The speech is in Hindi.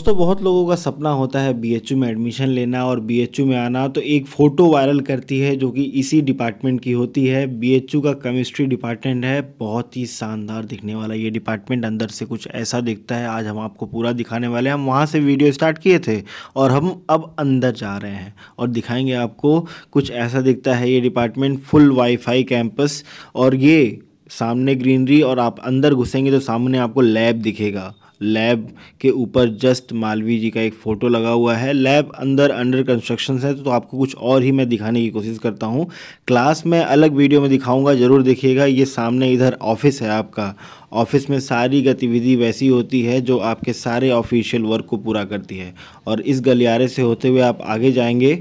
दोस्तों, बहुत लोगों का सपना होता है बीएचयू में एडमिशन लेना और बीएचयू में आना। तो एक फ़ोटो वायरल करती है जो कि इसी डिपार्टमेंट की होती है। बीएचयू का केमिस्ट्री डिपार्टमेंट है। बहुत ही शानदार दिखने वाला ये डिपार्टमेंट अंदर से कुछ ऐसा दिखता है। आज हम आपको पूरा दिखाने वाले हैं। हम वहाँ से वीडियो स्टार्ट किए थे और हम अब अंदर जा रहे हैं और दिखाएँगे आपको कुछ ऐसा दिखता है ये डिपार्टमेंट फुल वाईफाई कैंपस और ये सामने ग्रीनरी और आप अंदर घुसेंगे तो सामने आपको लैब दिखेगा। लैब के ऊपर जस्ट मालवी जी का एक फ़ोटो लगा हुआ है। लैब अंदर, अंडर कंस्ट्रक्शन है तो आपको कुछ और ही मैं दिखाने की कोशिश करता हूँ। क्लास में अलग वीडियो में दिखाऊँगा, ज़रूर देखिएगा। ये सामने इधर ऑफ़िस है आपका। ऑफ़िस में सारी गतिविधि वैसी होती है, जो आपके सारे ऑफिशियल वर्क को पूरा करती है। और इस गलियारे से होते हुए आप आगे जाएँगे।